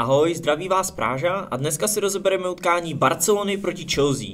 Ahoj, zdraví vás Práža a dneska si rozebereme utkání Barcelony proti Chelsea.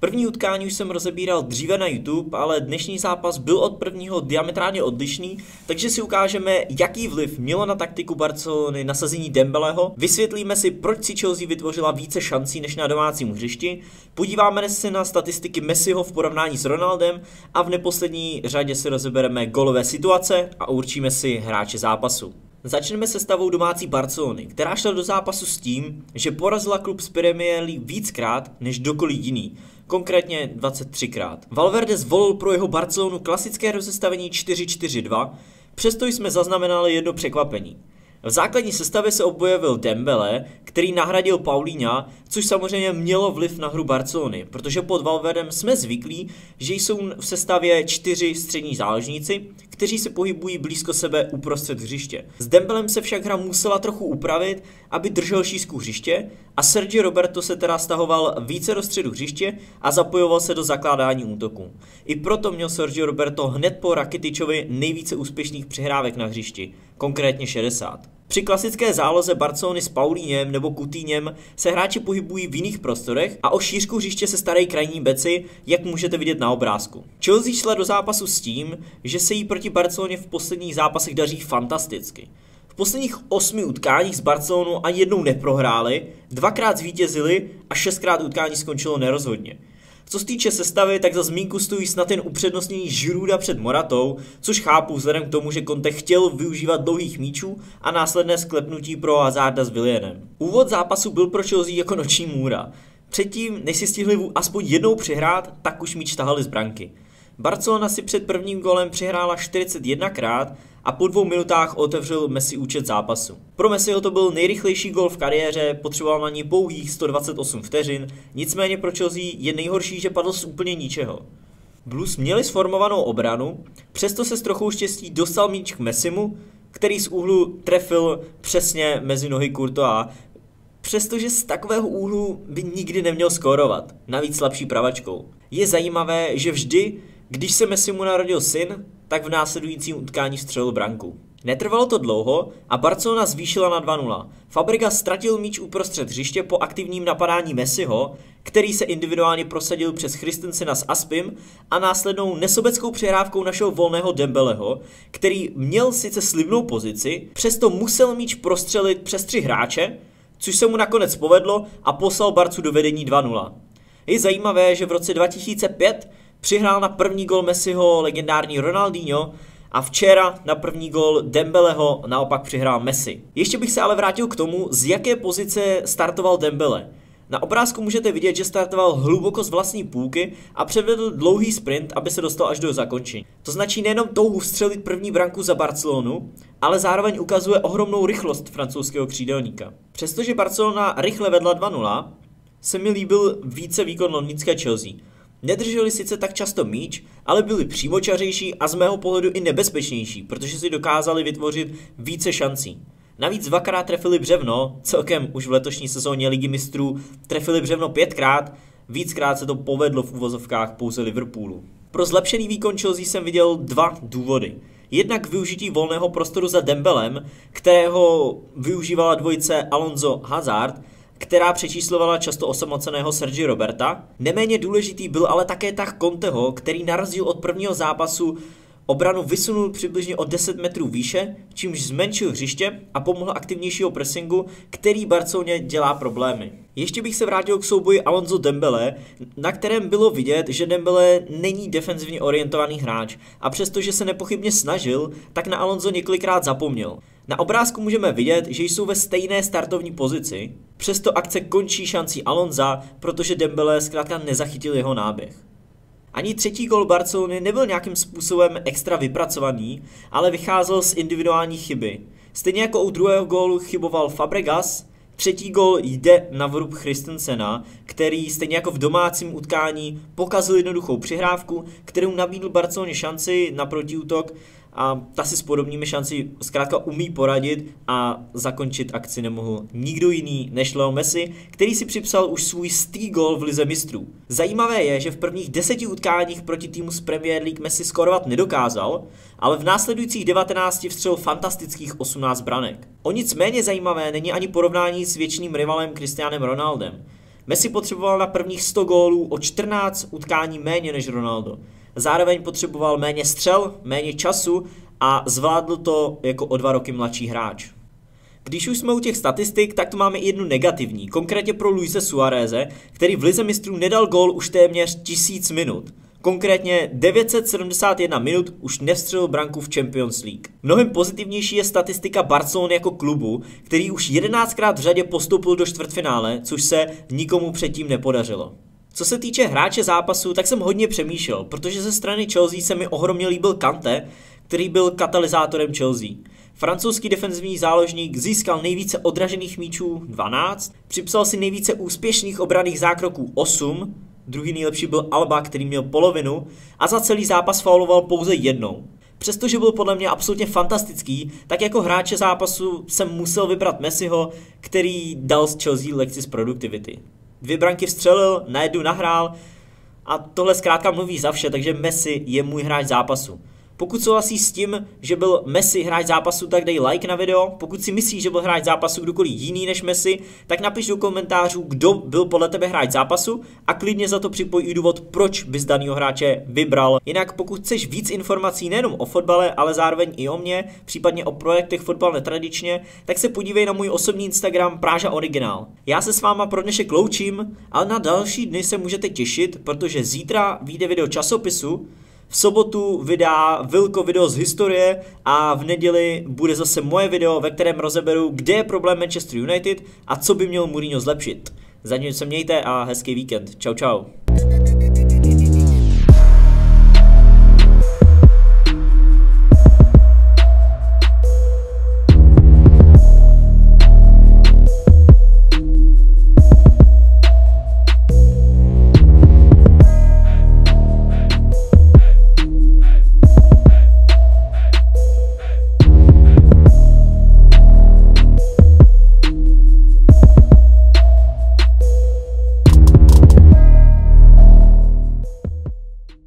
První utkání už jsem rozebíral dříve na YouTube, ale dnešní zápas byl od prvního diametrálně odlišný, takže si ukážeme, jaký vliv mělo na taktiku Barcelony nasazení Dembeleho, vysvětlíme si, proč si Chelsea vytvořila více šancí než na domácím hřišti, podíváme se na statistiky Messiho v porovnání s Ronaldem a v neposlední řadě si rozebereme golové situace a určíme si hráče zápasu. Začneme se stavou domácí Barcelony, která šla do zápasu s tím, že porazila klub z Premier League víckrát než dokoliv jiný, konkrétně 23krát. Valverde zvolil pro jeho Barcelonu klasické rozestavení 4-4-2, přesto jsme zaznamenali jedno překvapení. V základní sestavě se objevil Dembele, který nahradil Paulína, což samozřejmě mělo vliv na hru Barcelony, protože pod Valverdem jsme zvyklí, že jsou v sestavě čtyři střední záložníci, kteří se pohybují blízko sebe uprostřed hřiště. S Dembelem se však hra musela trochu upravit, aby držel šířku hřiště a Sergio Roberto se teda stahoval více do středu hřiště a zapojoval se do zakládání útoku. I proto měl Sergio Roberto hned po Rakitičovi nejvíce úspěšných přihrávek na hřišti, konkrétně 60. Při klasické záloze Barcelony s Paulínem nebo Kutíněm se hráči pohybují v jiných prostorech a o šířku hřiště se starají krajní beci, jak můžete vidět na obrázku. Chelsea šla do zápasu s tím, že se jí proti Barceloně v posledních zápasech daří fantasticky. V posledních osmi utkáních s Barcelonou ani jednou neprohráli, dvakrát zvítězili a šestkrát utkání skončilo nerozhodně. Co se týče sestavy, tak za zmínku stojí snad jen upřednostnění Žiruda před Moratou, což chápu vzhledem k tomu, že Conte chtěl využívat dlouhých míčů a následné sklepnutí pro Hazarda s Willienem. Úvod zápasu byl pro Chelsea jako noční můra. Předtím, než si stihli aspoň jednou přihrát, tak už míč tahali z branky. Barcelona si před prvním golem přihrála 41krát a po dvou minutách otevřel Messi účet zápasu. Pro Messiho to byl nejrychlejší gol v kariéře, potřeboval na ní pouhých 128 vteřin, nicméně pro Chelsea je nejhorší, že padl z úplně ničeho. Blues měli sformovanou obranu, přesto se s trochou štěstí dostal míč k Messimu, který z úhlu trefil přesně mezi nohy Courtois, přestože z takového úhlu by nikdy neměl skórovat, navíc slabší pravačkou. Je zajímavé, že vždy, když se Messimu narodil syn, tak v následujícím utkání střelil branku. Netrvalo to dlouho a Barcelona zvýšila na 2-0. Fabriga ztratil míč uprostřed hřiště po aktivním napadání Messiho, který se individuálně prosadil přes Christensena s Aspim a následnou nesobeckou přehrávkou našeho volného Dembeleho, který měl sice slibnou pozici, přesto musel míč prostřelit přes tři hráče, což se mu nakonec povedlo a poslal Barcu do vedení 2-0. Je zajímavé, že v roce 2005 přihrál na první gol Messiho legendární Ronaldinho a včera na první gol Dembeleho naopak přihrál Messi. Ještě bych se ale vrátil k tomu, z jaké pozice startoval Dembele. Na obrázku můžete vidět, že startoval hluboko z vlastní půlky a předvedl dlouhý sprint, aby se dostal až do zakončení. To značí nejenom touhu střelit první branku za Barcelonu, ale zároveň ukazuje ohromnou rychlost francouzského křídelníka. Přestože Barcelona rychle vedla 2-0, se mi líbil více výkon londýnské Chelsea. Nedrželi sice tak často míč, ale byli přímočařejší a z mého pohledu i nebezpečnější, protože si dokázali vytvořit více šancí. Navíc dvakrát trefili břevno, celkem už v letošní sezóně ligy mistrů trefili břevno pětkrát, víckrát se to povedlo v uvozovkách pouze Liverpoolu. Pro zlepšený výkon Chelsea jsem viděl dva důvody. Jednak využití volného prostoru za Dembelem, kterého využívala dvojice Alonso Hazard, která přečíslovala často osamoceného Sergi Roberta. Neméně důležitý byl ale také tah Conteho, který narazil od prvního zápasu Obranu vysunul přibližně o 10 metrů výše, čímž zmenšil hřiště a pomohl aktivnějšího pressingu, který Barceloně dělá problémy. Ještě bych se vrátil k souboji Alonso Dembele, na kterém bylo vidět, že Dembele není defenzivně orientovaný hráč a přestože se nepochybně snažil, tak na Alonso několikrát zapomněl. Na obrázku můžeme vidět, že jsou ve stejné startovní pozici, přesto akce končí šancí Alonza, protože Dembele zkrátka nezachytil jeho náběh. Ani třetí gol Barcelony nebyl nějakým způsobem extra vypracovaný, ale vycházel z individuální chyby. Stejně jako u druhého gólu chyboval Fabregas, třetí gol jde na vrub Christensena, který stejně jako v domácím utkání pokazil jednoduchou přihrávku, kterou nabídl Barceloně šanci na protiútok a ta si s podobnými šanci zkrátka umí poradit a zakončit akci nemohl nikdo jiný než Leo Messi, který si připsal už svůj stý gol v lize mistrů. Zajímavé je, že v prvních deseti utkáních proti týmu z Premier League Messi skorovat nedokázal, ale v následujících 19 vstřelil fantastických 18 branek. O nic méně zajímavé není ani porovnání s věčným rivalem Cristianem Ronaldem. Messi potřeboval na prvních 100 gólů o 14 utkání méně než Ronaldo. Zároveň potřeboval méně střel, méně času a zvládl to jako o dva roky mladší hráč. Když už jsme u těch statistik, tak tu máme i jednu negativní, konkrétně pro Luise Suareze, který v Lize mistrů nedal gól už téměř tisíc minut. Konkrétně 971 minut už nevstřelil branku v Champions League. Mnohem pozitivnější je statistika Barcelony jako klubu, který už 11krát v řadě postoupil do čtvrtfinále, což se nikomu předtím nepodařilo. Co se týče hráče zápasu, tak jsem hodně přemýšlel, protože ze strany Chelsea se mi ohromně líbil Kante, který byl katalyzátorem Chelsea. Francouzský defenzivní záložník získal nejvíce odražených míčů 12, připsal si nejvíce úspěšných obraných zákroků 8, druhý nejlepší byl Alba, který měl polovinu a za celý zápas fauloval pouze jednou. Přestože byl podle mě absolutně fantastický, tak jako hráče zápasu jsem musel vybrat Messiho, který dal z Chelsea lekci z produktivity dvě branky vstřelil, na jednu nahrál a tohle zkrátka mluví za vše, takže Messi je můj hráč zápasu. Pokud souhlasí s tím, že byl Messi hráč zápasu, tak dej like na video. Pokud si myslíš, že byl hráč zápasu kdokoliv jiný než Messi, tak napiš do komentářů, kdo byl podle tebe hráč zápasu a klidně za to připoj i důvod, proč bys daného hráče vybral. Jinak pokud chceš víc informací nejenom o fotbale, ale zároveň i o mě, případně o projektech fotbal netradičně, tak se podívej na můj osobní Instagram Práža Originál. Já se s váma pro dnešek loučím, ale na další dny se můžete těšit, protože zítra vyjde video časopisu, v sobotu vydá Vilko video z historie a v neděli bude zase moje video, ve kterém rozeberu, kde je problém Manchester United a co by měl Mourinho zlepšit. Zatím se mějte a hezký víkend. Čau čau.